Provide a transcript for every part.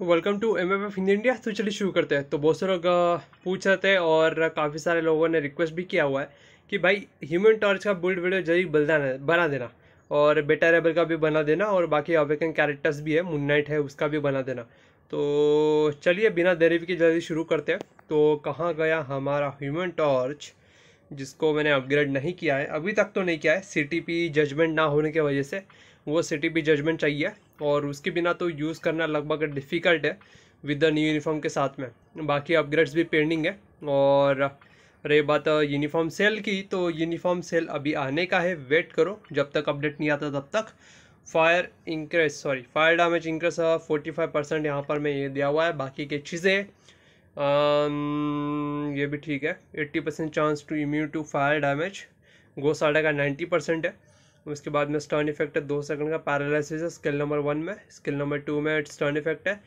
Welcome to M F F Hindi India तो चलिए शुरू करते हैं। तो बहुत से लोग पूछ रहे थे और काफ़ी सारे लोगों ने रिक्वेस्ट भी किया हुआ है कि भाई ह्यूमन टॉर्च का बुल्ड वीडियो जल्दी बना बना देना और बेटा रेबल का भी बना देना और बाकी अवेकन कैरेक्टर्स भी है मुन नाइट है, उसका भी बना देना। तो चलिए बिना देरी के जल्दी शुरू करते हैं। तो कहाँ गया हमारा ह्यूमन टॉर्च जिसको मैंने अपग्रेड नहीं किया है, अभी तक तो नहीं किया है। सी टी पी जजमेंट ना होने की वजह से वो सिटी भी जजमेंट चाहिए और उसके बिना तो यूज़ करना लगभग डिफ़िकल्ट है विद द न्यू यूनिफॉर्म के साथ में। बाकी अपग्रेड्स भी पेंडिंग है और रही बात यूनिफॉर्म सेल की तो यूनिफॉर्म सेल अभी आने का है। वेट करो, जब तक अपडेट नहीं आता तब तक। Fire increase sorry fire damage increase forty five percent यहाँ पर मैं ये दिया हुआ है। बाकी के चीज़ें ये भी ठीक है। Eighty percent chance to immune to fire damage गोसाडा का नाइन्टी परसेंट है। उसके बाद में स्टर्न इफ़ेक्ट है, दो सेकंड का पैरालिसिस है स्किल नंबर वन में स्किल नंबर टू में स्टर्न इफ़ेक्ट है,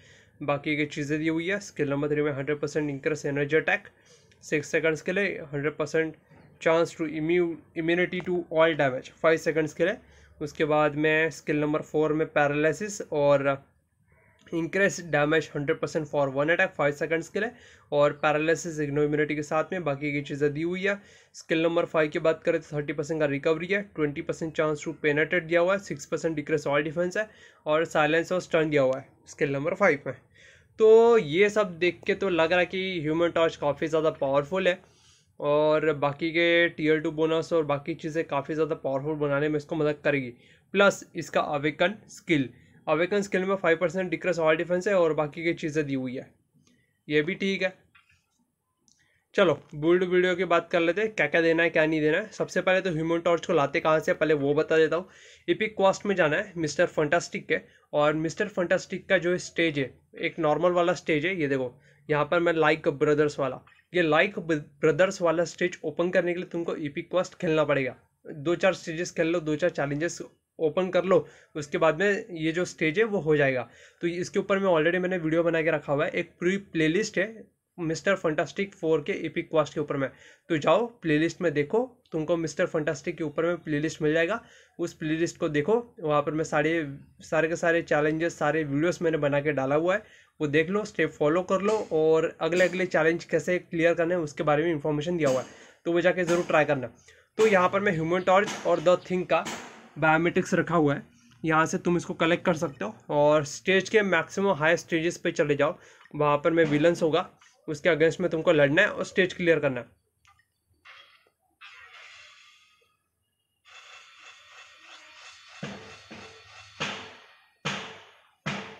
बाकी की चीज़ें दी हुई है स्किल नंबर थ्री में hundred percent increase energy attack six seconds के लिए hundred percent chance to immu immunity to all damage five seconds के लिए, उसके बाद में स्किल नंबर फोर में पैरालिसिस और increase damage hundred percent for one attack five seconds के लिए, और पैरालिसिस इग्नो इम्यूनिटी के साथ में बाकी की चीज़ें दी हुई है। स्किल नंबर फाइव की बात करें तो थर्टी परसेंट का रिकवरी है twenty percent chance to penetrate दिया हुआ है six percent decrease all defence है, और साइलेंस और स्टर्न दिया हुआ है स्किल नंबर फाइव में। तो ये सब देख के तो लग रहा है कि ह्यूमन टॉर्च काफ़ी ज़्यादा पावरफुल है, और बाकी के टीयर टू बोनस और बाकी चीज़ें काफ़ी ज़्यादा पावरफुल बनाने में इसको मदद करेगी। प्लस इसका अवेकन स्किल अवेकन स्किल में five percent decrease all defence है और बाकी की चीज़ें दी हुई है। ये भी ठीक है। चलो बुल्ड वीडियो की बात कर लेते हैं क्या क्या देना है, क्या नहीं देना है। सबसे पहले तो ह्यूमन टॉर्च को लाते कहाँ से पहले वो बता देता हूँ। इपिक क्वास्ट में जाना है मिस्टर फंटास्टिक के। और मिस्टर फंटास्टिक का जो स्टेज है, एक नॉर्मल वाला स्टेज है, ये देखो। यहाँ पर मैं लाइक ब्रदर्स वाला। ये लाइक ब्रदर्स वाला स्टेज ओपन करने के लिए तुमको इपिक क्वास्ट खेलना पड़ेगा। दो चार स्टेजेस खेल लो दो चार चैलेंजेस ओपन कर लो, उसके बाद में ये जो स्टेज है वो हो जाएगा। तो इसके ऊपर मैं ऑलरेडी मैंने वीडियो बना के रखा हुआ है। एक पूरी प्लेलिस्ट है मिस्टर फंटास्टिक फोर के एपिक क्वास्ट के ऊपर में। तो जाओ, प्लेलिस्ट में देखो, तुमको मिस्टर फंटास्टिक के ऊपर में प्लेलिस्ट मिल जाएगा। उस प्लेलिस्ट को देखो, वहाँ पर मैं सारे सारे के सारे चैलेंजेस सारे वीडियोस मैंने बना के डाला हुआ है। वो देख लो स्टेप फॉलो कर लो और अगले अगले चैलेंज कैसे क्लियर करने हैं, उसके बारे में इंफॉर्मेशन दिया हुआ है। तो वो जाके ज़रूर ट्राई करना। तो यहाँ पर मैं ह्यूमन टॉर्च और द थिंग का बायोमेट्रिक्स रखा हुआ है। यहाँ से तुम इसको कलेक्ट कर सकते हो और स्टेज के मैक्सिमम हाई स्टेजेस पे चले जाओ। वहाँ पर मैं विलन्स होगा। उसके अगेंस्ट में तुमको लड़ना है और स्टेज क्लियर करना है।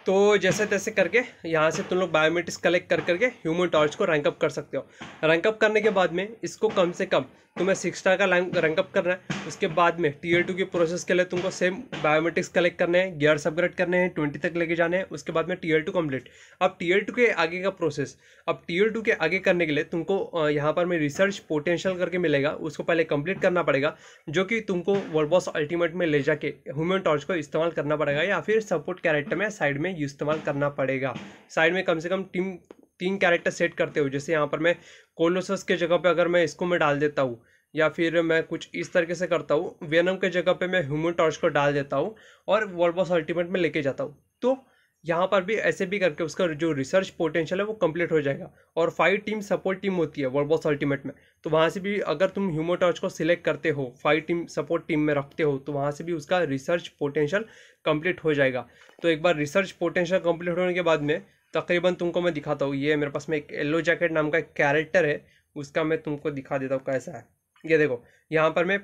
तो जैसे तैसे करके यहाँ से तुम लोग बायोमेट्रिक्स कलेक्ट कर करके ह्यूमन टॉर्च को रैंकअप कर सकते हो। रैंकअप करने के बाद में इसको कम से कम तुम्हें सिक्स स्टार का रैंक अप करना है। उसके बाद में टीयर टू की प्रोसेस के लिए तुमको सेम बायोमेट्रिक्स कलेक्ट करने हैं गियर्स अपग्रेड करने हैं ट्वेंटी तक लेके जाने हैं। उसके बाद में टीयर टू कंप्लीट अब टीयर टू के आगे का प्रोसेस अब टीयर टू के आगे करने के लिए तुमको यहाँ पर में रिसर्च पोटेंशियल करके मिलेगा। उसको पहले कंप्लीट करना पड़ेगा, जो कि तुमको वर्ल्ड बॉस अल्टीमेट में ले जाके ह्यूमन टॉर्च को इस्तेमाल करना पड़ेगा या फिर सपोर्ट कैरेक्टर में साइड में इस्तेमाल करना पड़ेगा। साइड में कम से कम टीम, तीन कैरेक्टर सेट करते हो। जैसे यहाँ पर मैं कोलोसस के जगह पे अगर मैं इसको मैं डाल देता हूँ, या फिर मैं कुछ इस तरीके से करता हूँ, वेनम के जगह पे मैं ह्यूमन टॉर्च को डाल देता हूँ और वर्ल्ड बॉस अल्टीमेट में लेके जाता हूँ। तो यहाँ पर भी ऐसे भी करके उसका जो रिसर्च पोटेंशियल है वो कंप्लीट हो जाएगा। और फाइव टीम सपोर्ट टीम होती है वर्ल्ड बॉस अल्टीमेट में। तो वहाँ से भी अगर तुम ह्यूमन टॉर्च को सिलेक्ट करते हो फाइव टीम सपोर्ट टीम में रखते हो तो वहाँ से भी उसका रिसर्च पोटेंशियल कंप्लीट हो जाएगा। तो एक बार रिसर्च पोटेंशियल कंप्लीट होने के बाद में तकरीबन तुमको मैं दिखाता हूँ। ये मेरे पास में एक येलो जैकेट नाम का एक कैरेक्टर है, उसका मैं तुमको दिखा देता हूँ कैसा है। ये देखो, यहाँ पर मैं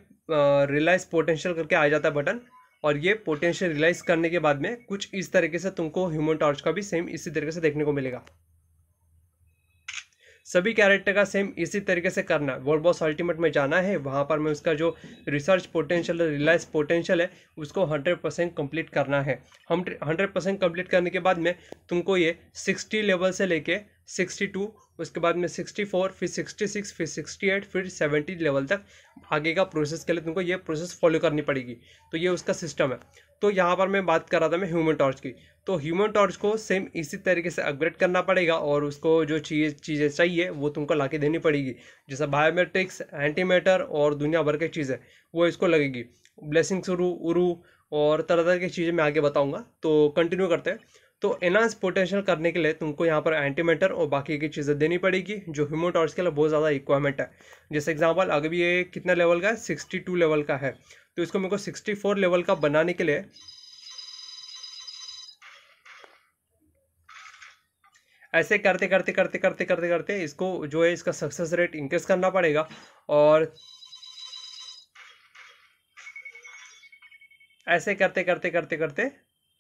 रिलाइज पोटेंशियल करके आ जाता है बटन और ये पोटेंशियल रिलाइज करने के बाद में कुछ इस तरीके से तुमको ह्यूमन टॉर्च का भी सेम इसी तरीके से देखने को मिलेगा। सभी कैरेक्टर का सेम इसी तरीके से करना। है वर्ल्ड बॉस अल्टीमेट में जाना है, वहाँ पर मैं उसका जो रिसर्च पोटेंशियल रिलाइज पोटेंशियल है, उसको हंड्रेड परसेंट कंप्लीट करना है। हम हंड्रेड परसेंट कंप्लीट करने के बाद में तुमको ये सिक्सटी लेवल से लेके सिक्सटी टू उसके बाद में सिक्सटी फोर फिर सिक्सटी सिक्स फिर सिक्सटी एट फिर सेवेंटी लेवल तक आगे का प्रोसेस के लिए तुमको ये प्रोसेस फॉलो करनी पड़ेगी। तो ये उसका सिस्टम है। तो यहाँ पर मैं बात कर रहा था मैं ह्यूमन टॉर्च की। तो ह्यूमन टॉर्च को सेम इसी तरीके से अपग्रेड करना पड़ेगा और उसको जो चीज़, चीज़ें चाहिए, वो तुमको ला देनी पड़ेगी। जैसे बायोमेट्रिक्स एंटीमेटर और दुनिया भर की चीज़ें, वो इसको लगेगी। ब्लेसिंग उरू उरू और तरह तरह की चीज़ें मैं आगे बताऊँगा। तो कंटिन्यू करते हैं। तो एनहांस पोटेंशियल करने के लिए तुमको यहाँ पर एंटीमेटर और बाकी की चीज़ें देनी पड़ेगी, जो ह्यूमन टॉर्च के लिए बहुत ज़्यादा रिक्वायरमेंट है। जैसे एग्जांपल अगर ये कितना लेवल का है? सिक्सटी टू लेवल का है। तो इसको मेरे को सिक्सटी फोर लेवल का बनाने के लिए ऐसे करते करते करते करते करते करते इसको जो है इसका सक्सेस रेट इंक्रीज करना पड़ेगा और ऐसे करते करते करते करते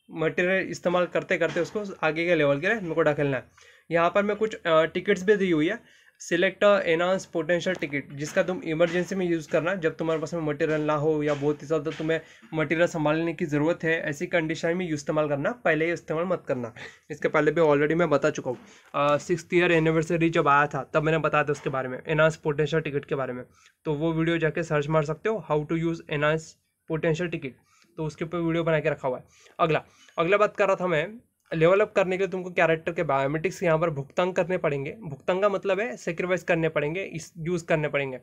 मटेरियल इस्तेमाल करते करते उसको आगे के लेवल के लिए मेरे को ढकेलना है। यहाँ पर मैं कुछ टिकट्स भी दी हुई है। सिलेक्ट एनहांस पोटेंशियल टिकट जिसका तुम इमरजेंसी में यूज़ करना, जब तुम्हारे पास में मटेरियल ना हो या बहुत ही ज़्यादा तुम्हें मटेरियल संभालने की ज़रूरत है, ऐसी कंडीशन में इस्तेमाल करना, पहले ही इस्तेमाल मत करना। इसके पहले भी ऑलरेडी मैं बता चुका हूँ। सिक्स ईयर एनिवर्सरी जब आया था, तब मैंने बताया था उसके बारे में एनहांस पोटेंशियल टिकट के बारे में। तो वो वीडियो जाके सर्च मार सकते हो how to use enhance potential ticket तो उसके ऊपर वीडियो बना के रखा हुआ है। अगला अगला बात कर रहा था मैं लेवल अप करने के लिए तुमको कैरेक्टर के बायोमेट्रिक्स यहाँ पर भुगतान करने पड़ेंगे। भुगतान का मतलब है सेक्रीफाइस करने पड़ेंगे, इस यूज़ करने पड़ेंगे।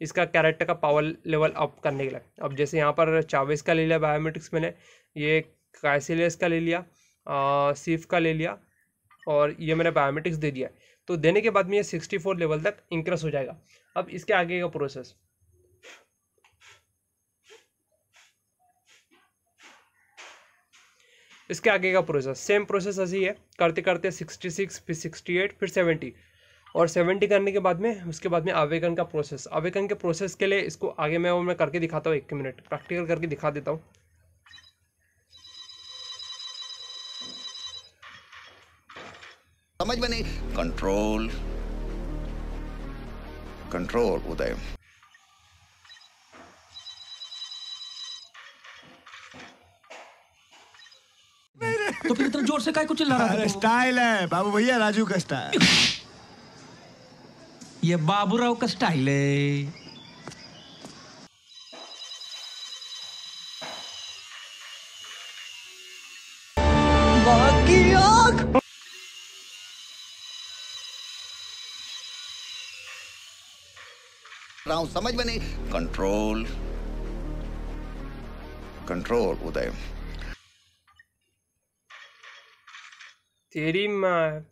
इसका कैरेक्टर का पावर लेवल अप करने के लिए। अब जैसे यहाँ पर चावेस का ले लिया बायोमेट्रिक्स मैंने, ये कैसिलियस का ले लिया सीफ का ले लिया और ये मैंने बायोमेट्रिक्स दे दिया। तो देने के बाद में ये सिक्सटी फोर लेवल तक इंक्रेस हो जाएगा। अब इसके आगे का प्रोसेस इसके आगे का प्रोसेस सेम प्रोसेस ऐसी है करते करते सिक्सटी सिक्स फिर सिक्सटी एट फिर सेवेंटी और सेवेंटी करने के बाद में, उसके बाद में आवेदन का प्रोसेस आवेदन के प्रोसेस के लिए इसको आगे मैं वो मैं करके दिखाता हूँ, एक मिनट प्रैक्टिकल करके दिखा देता हूँ। समझ में नहीं? Control control Uday. तो फिर इतना ज़ोर से काय को चिल्ला रहा अरे स्टाइल है बाबू भैया राजू का स्टाइल ये बाबूराव का स्टाइल है। रहा हूँ समझ में नहीं। Control control Uday. तेरी माँ।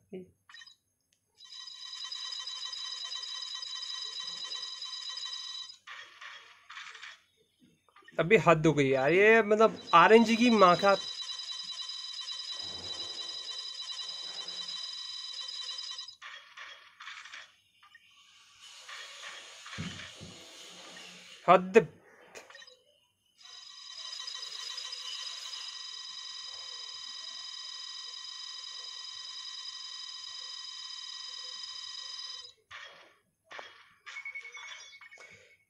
अभी हद हो गई यार ये मतलब आरएनजी की माँ का हद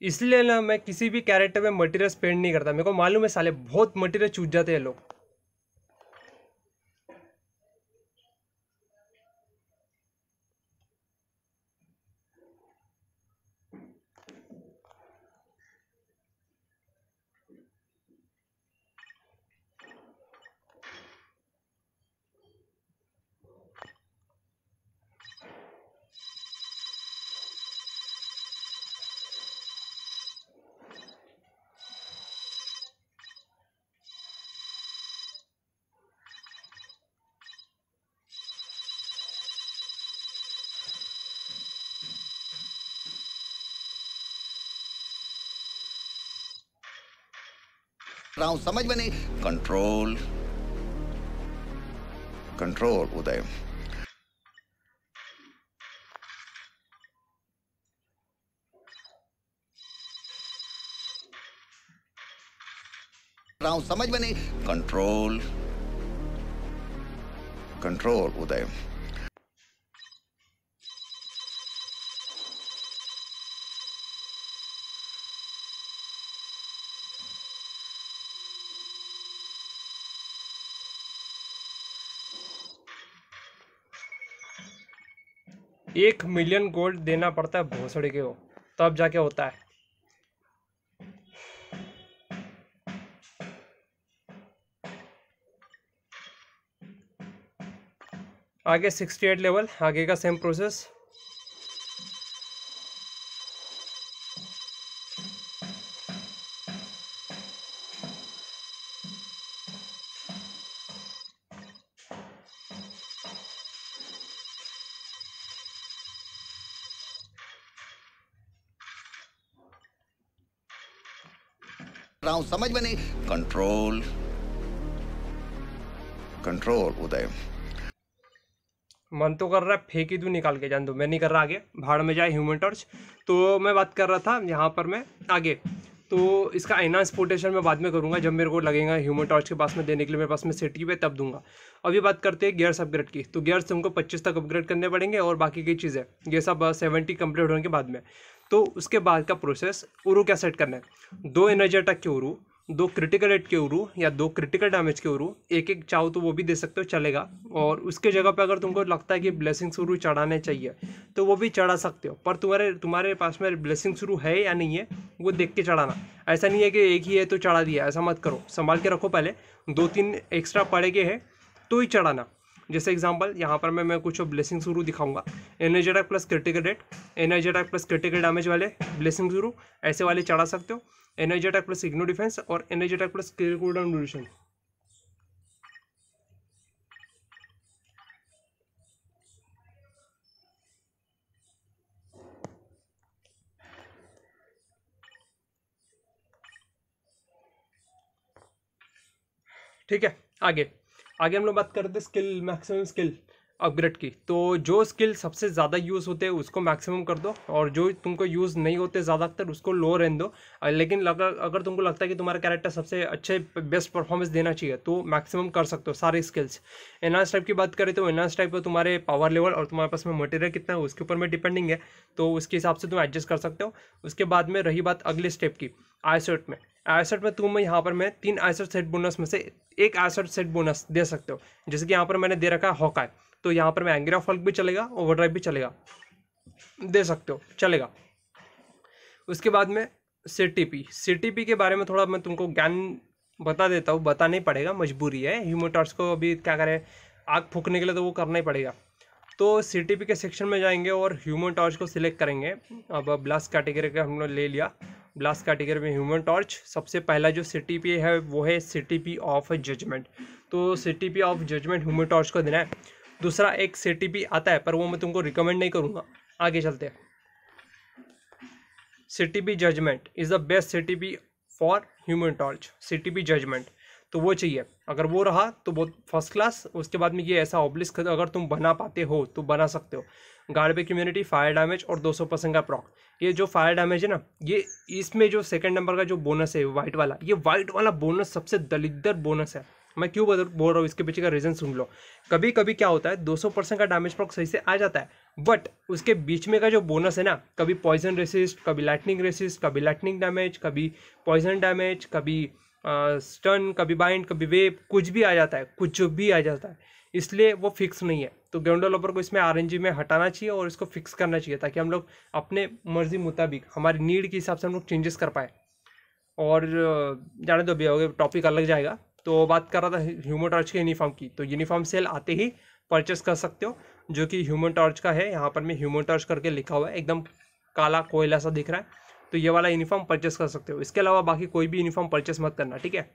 इसलिए ना मैं किसी भी कैरेक्टर में मटेरियल स्पेंड नहीं करता। मेरे को मालूम है साले, बहुत मटेरियल चूज़ जाते हैं लोग। रहा हूँ। समझ में नहीं। Control control Uday. रहा हूँ। समझ में नहीं। Control control Uday. एक मिलियन गोल्ड देना पड़ता है भोसड़े के। को तब जाके होता है। आगे सिक्सटी एट लेवल आगे का सेम प्रोसेस रहा हूँ। समझ में नहीं। Control control Uday. मन तो कर रहा है फेंक दूँ निकाल के, जान दो। मैं नहीं कर रहा आगे। भाड़ में जाए ह्यूमन टॉर्च तो मैं बात कर रहा था, यहाँ पर मैं आगे। तो इसका एनहांस पोटेशन मैं बाद में करूँगा। जब मेरे को लगेगा ह्यूमन टॉर्च के पास में देने के लिए मेरे पास में सिटी पे, तब दूँगा। अभी बात करते हैं गियर्स अपग्रेड की। तो गियर्स तुमको पच्चीस तक अपग्रेड करने पड़ेंगे और बाकी की चीज़ें। ये सब सेवेंटी कंप्लीट होने के बाद में। तो उसके बाद का प्रोसेस उरू क्या सेट करना है? दो एनर्जी अटैक के उरू दो क्रिटिकल एट के उरू या दो क्रिटिकल डैमेज के उरू एक एक चाहो तो वो भी दे सकते हो, चलेगा। और उसके जगह पे अगर तुमको लगता है कि ब्लेसिंग उरू चढ़ाने चाहिए तो वो भी चढ़ा सकते हो। पर तुम्हारे तुम्हारे पास में ब्लेसिंग उरू है या नहीं है, वो देख के चढ़ाना। ऐसा नहीं है कि एक ही है तो चढ़ा दिया, ऐसा मत करो। संभाल के रखो पहले। दो तीन एक्स्ट्रा पड़े के हैं तो ही चढ़ाना। जैसे एग्जांपल यहाँ पर मैं मैं कुछ ब्लेसिंग शुरू दिखाऊँगा। Energy attack plus critical rate attack plus critical damage वाले ब्लेसिंग शुरू ऐसे वाले चढ़ा सकते हो। Energy attack plus ignore defence और energy attack plus down duration ठीक है, आगे। आगे हम लोग बात करते हैं स्किल मैक्सिमम स्किल अपग्रेड की। तो जो स्किल सबसे ज़्यादा यूज़ होते हैं, उसको मैक्सिमम कर दो और जो तुमको यूज़ नहीं होते ज़्यादातर, उसको लो रहने दो। लेकिन लगा, अगर तुमको लगता है कि तुम्हारा कैरेक्टर सबसे अच्छे बेस्ट परफॉर्मेंस देना चाहिए तो मैक्सिमम कर सकते हो सारे स्किल्स एनहांस टाइप की बात करें तो एनहांस टाइप में तुम्हारे पावर लेवल और तुम्हारे पास में मटेरियल कितना है, उसके ऊपर में डिपेंडिंग है। तो उसके हिसाब से तुम एडजस्ट कर सकते हो। उसके बाद में रही बात अगले स्टेप की आईसेट में। आईसेट में तुम यहाँ पर मैं तीन आईसेट सेट बोनस में से एक आईसेट सेट बोनस दे सकते हो। जैसे कि यहाँ पर मैंने दे रखा है हॉकाय तो यहाँ पर मैं एंग्री ऑफ़ भी चलेगा ओवरड्राइव भी चलेगा। दे सकते हो, चलेगा। उसके बाद में सी सी के बारे में थोड़ा मैं तुमको ज्ञान बता देता हूँ, बताना ही पड़ेगा, मजबूरी है। ह्यूमोटॉर्स को अभी क्या करें, आग फूकने के लिए तो वो करना ही पड़ेगा। तो सीटीपी के सेक्शन में जाएँगे और ह्यूमन टॉर्च को सिलेक्ट करेंगे। अब ब्लास्ट कैटेगरी का हम लोग ले लिया। ब्लास्ट कैटेगरी में ह्यूमन टॉर्च सबसे पहला जो सीटीपी है, वो है सीटीपी ऑफ़ जजमेंट तो CTP of judgement human torch को देना है। दूसरा एक सीटीपी आता है, पर वो मैं तुमको रिकमेंड नहीं करूँगा। आगे चलते हैं। C judgement is the best C for human torch C judgement तो वो चाहिए। अगर वो रहा तो बहुत फ़र्स्ट क्लास उसके बाद में ये ऐसा ऑब्लिस अगर तुम बना पाते हो तो बना सकते हो। गार्ड कम्युनिटी फायर डैमेज और 200 परसेंट का प्रॉक ये जो फायर डैमेज है ना, ये इसमें जो सेकंड नंबर का जो बोनस है वाइट वाला, ये वाइट वाला बोनस सबसे दलिद्दर बोनस है। मैं क्यों बोल रहा हूँ? इसके पीछे का रीज़न सुन लो। कभी कभी क्या होता है 200 परसेंट का डैमेज प्रॉक सही से आ जाता है बट उसके बीच में का जो बोनस है ना, कभी पॉइजन रेसिस्ट कभी लाइटनिंग रेसिस्ट कभी लाइटनिंग डैमेज कभी पॉइजन डैमेज कभी स्टन कभी बाइंड कभी वेब कुछ भी आ जाता है, कुछ भी आ जाता है। इसलिए वो फिक्स नहीं है। तो ग्राउंड डेवलपर को इसमें आरएनजी में हटाना चाहिए और इसको फिक्स करना चाहिए, ताकि हम लोग अपने मर्ज़ी मुताबिक, हमारी नीड के हिसाब से हम लोग चेंजेस कर पाए। और जाने दो भैया टॉपिक अलग जाएगा। तो बात कर रहा था ह्यूमन टॉर्च के यूनिफॉर्म की। तो यूनिफॉर्म सेल आते ही परचेस कर सकते हो, जो कि ह्यूमन टॉर्च का है। यहाँ पर मैं ह्यूमन टॉर्च करके लिखा हुआ है, एकदम काला कोयला सा दिख रहा है। तो ये वाला यूनिफॉर्म परचेस कर सकते हो। इसके अलावा बाकी कोई भी यूनिफॉर्म परचेस मत करना, ठीक है?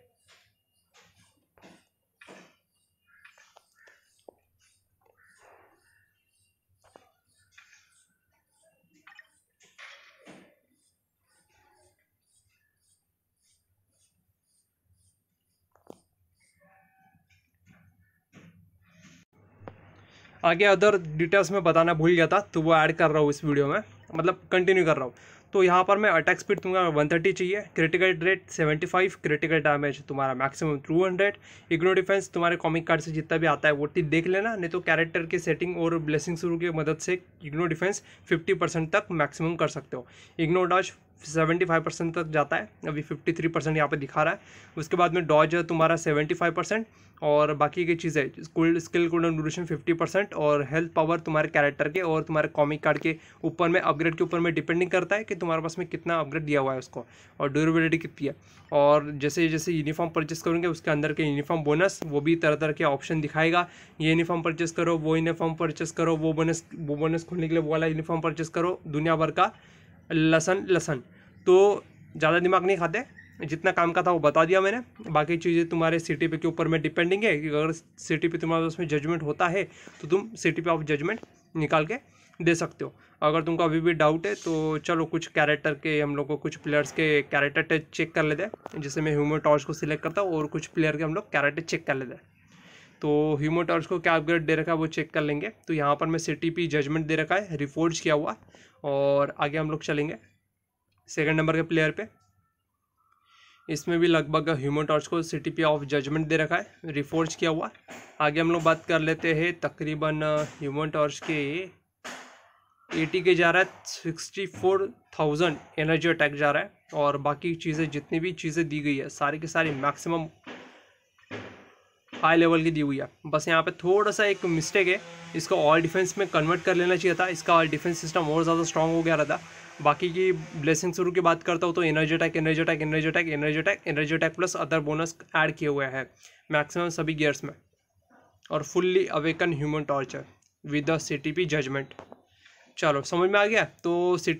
आगे अदर डिटेल्स में बताना भूल गया था तो वो ऐड कर रहा हूँ इस वीडियो में। मतलब कंटिन्यू कर रहा हूँ। तो यहाँ पर मैं अटैक स्पीड तुम्हारा वन थर्टी चाहिए critical rate seventy five critical damage तुम्हारा maximum two hundred ignore defence तुम्हारे कॉमिक कार्ड से जितना भी आता है, वो देख लेना, नहीं तो कैरेक्टर के सेटिंग और ब्लेसिंग शुरू की मदद से इग्नो डिफेंस फिफ्टी परसेंट तक मैक्सिमम कर सकते हो। Ignore dodge seventy five percent तक जाता है। अभी फिफ्टी थ्री परसेंट यहाँ पर दिखा रहा है। उसके बाद में डॉज तुम्हारा सेवेंटी फाइव परसेंट और बाकी की चीज़ें, school, skill cool duration fifty percent और हेल्थ पावर तुम्हारे कैरेक्टर के और तुम्हारे कॉमिक कार्ड के ऊपर में, अपग्रेड के ऊपर में डिपेंडिंग करता है कि तुम्हारे पास में कितना अपग्रेड दिया हुआ है उसको और ड्यूरेबिलिटी कितनी है। और जैसे जैसे यूनिफॉर्म परचेस करोगे, उसके अंदर के यूनिफॉर्म बोनस, वो भी तरह तरह के ऑप्शन दिखाएगा। ये यूनिफॉर्म परचेस करो, वो यूनिफॉर्म परचेस करो, वो बोनस वो बोनस खोलने के लिए वो वाला यूनिफॉर्म परचेस करो। दुनिया भर का लसन लसन। तो ज़्यादा दिमाग नहीं खाते, जितना काम का था वो बता दिया मैंने। बाकी चीज़ें तुम्हारे सी टी के ऊपर में डिपेंडिंग है कि अगर सी टी तुम्हारे उसमें जजमेंट होता है तो तुम सी टी ऑफ़ जजमेंट निकाल के दे सकते हो। अगर तुमको अभी भी डाउट है तो चलो कुछ कैरेक्टर के, हम लोग को कुछ प्लेयर्स के कैरेक्टर चेक कर लेते हैं जैसे मैं ह्यूमन टॉर्च को सिलेक्ट करता हूँ और कुछ प्लेयर के हम लोग कैरेक्टर चेक कर लेते हैं। तो ह्यूमन टॉर्च को क्या अपग्रेड दे रखा है वो चेक कर लेंगे। तो यहाँ पर मैं सी पी जजमेंट दे रखा है रिफोर्ज किया हुआ। और आगे हम लोग चलेंगे सेकंड नंबर के प्लेयर पे। इसमें भी लगभग ह्यूमन टॉर्च को सी पी ऑफ़ जजमेंट दे रखा है रिफोर्ज किया हुआ। आगे हम लोग बात कर लेते हैं तकरीबन ह्यूमन टॉर्च के एटी के जा रहा है sixty four thousand energy attack जा रहा है। और बाकी चीज़ें, जितनी भी चीज़ें दी गई है, सारी की सारी मैक्सिमम हाई लेवल की दी हुई है। बस यहाँ पे थोड़ा सा एक मिस्टेक है। इसको ऑल डिफेंस में कन्वर्ट कर लेना चाहिए था। इसका ऑल डिफेंस सिस्टम और ज़्यादा स्ट्रॉन्ग हो गया रहता। बाकी की ब्लेसिंग शुरू की बात करता हूँ तो energy attack energy attack energy attack energy attack energy attack plus other bonus add किए हुए हैं मैक्सिमम सभी गियर्स में। और fully awaken human torch with the C judgement चलो, समझ में आ गया? तो सी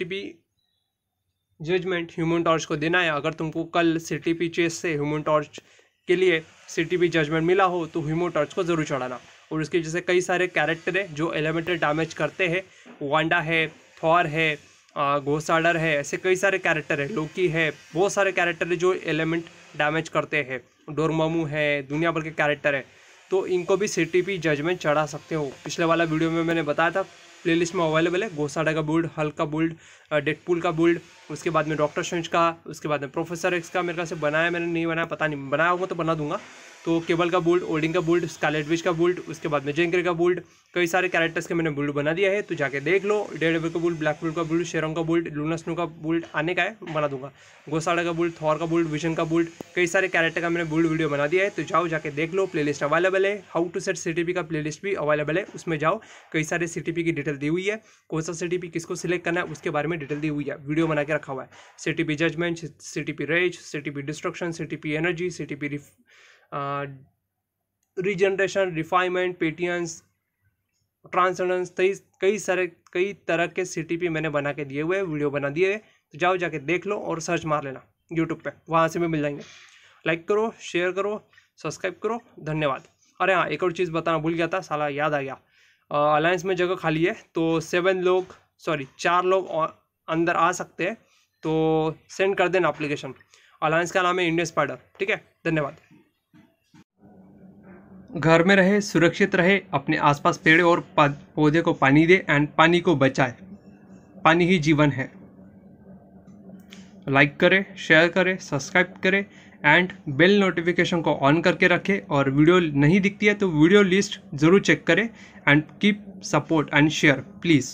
जजमेंट ह्यूमन टॉर्च को देना है। अगर तुमको कल सी चेस से ह्यूमन टॉर्च के लिए सी टी पी जजमेंट मिला हो तो ह्यूमन टॉर्च को ज़रूर चढ़ाना। और उसके जैसे कई सारे कैरेक्टर हैं जो एलिमेंटल डैमेज करते हैं। वांडा है थॉर है घोसाडर है, ऐसे कई सारे कैरेक्टर हैं। लोकी है, बहुत सारे कैरेक्टर है जो एलिमेंट डैमेज करते हैं। डोरमामू है, दुनिया भर के कैरेक्टर है। तो इनको भी सी टी पी जजमेंट चढ़ा सकते हो। पिछले वाला वीडियो में मैंने बताया था प्लेलिस्ट में अवेलेबल है। गोसाडा का बुल्ड हल्क का बुल्ड डेडपुल का बुल्ड उसके बाद में डॉक्टर शेंज का, उसके बाद में प्रोफेसर एक्स का मेरे ख्याल से बनाया मैंने, नहीं बनाया, पता नहीं, बनाया होगा तो बना दूँगा। तो केबल का बोल्ट ओल्डिंग का बोल्ट बुल्ड स्कालेटविच का बुल्ड उसके बाद में जेंकर का बुल्ड कई सारे कैरेक्टर्स के मैंने बुल्ड बना दिया है तो जाके देख लो डेड का बुल्ड ब्लैक बुल्ड का बुल्ड शेरोंग का बुल्ड लूनसनू का बुल्ड आने का है बना दूँगा गोसाड़ा का बुल्ड थॉर का बुल्ड विजन का बुल्ड कई सारे कैरेक्टर का मैंने बुल्ड वीडियो बना दिया है तो जाओ जाके देख लो प्लेलिस्ट अवेलेबल है हाउ टू सेट सी का प्लेलिस्ट भी अवेलेबल है उसमें जाओ कई सारे सी की डिटेल दी हुई है कौन सा सी किसको सिलेक्ट करना है उसके बारे में डिटेल दी हुई है वीडियो बना के रखा हुआ है C judgement C T P rage C destruction C energy C regeneration refinement patience transcendence कई कई सारे, कई तरह के सीटीपी मैंने बना के दिए हुए वीडियो बना दिए तो जाओ जाके देख लो और सर्च मार लेना यूट्यूब पे, वहाँ से भी मिल जाएँगे। लाइक करो शेयर करो सब्सक्राइब करो, धन्यवाद। अरे हाँ एक और चीज़ बताना भूल गया था, साला याद आ गया। अलायंस में जगह खाली है तो सेवन लोग सॉरी चार लोग अंदर आ सकते हैं तो सेंड कर देना अप्लीकेशन अलायंस का नाम है इंडियन स्पाइडर ठीक है? धन्यवाद। घर में रहे, सुरक्षित रहे, अपने आसपास पेड़ और पौधे को पानी दे एंड पानी को बचाए। पानी ही जीवन है। लाइक करें शेयर करें सब्सक्राइब करें एंड बेल नोटिफिकेशन को ऑन करके रखें और वीडियो नहीं दिखती है तो वीडियो लिस्ट ज़रूर चेक करें and keep support and share please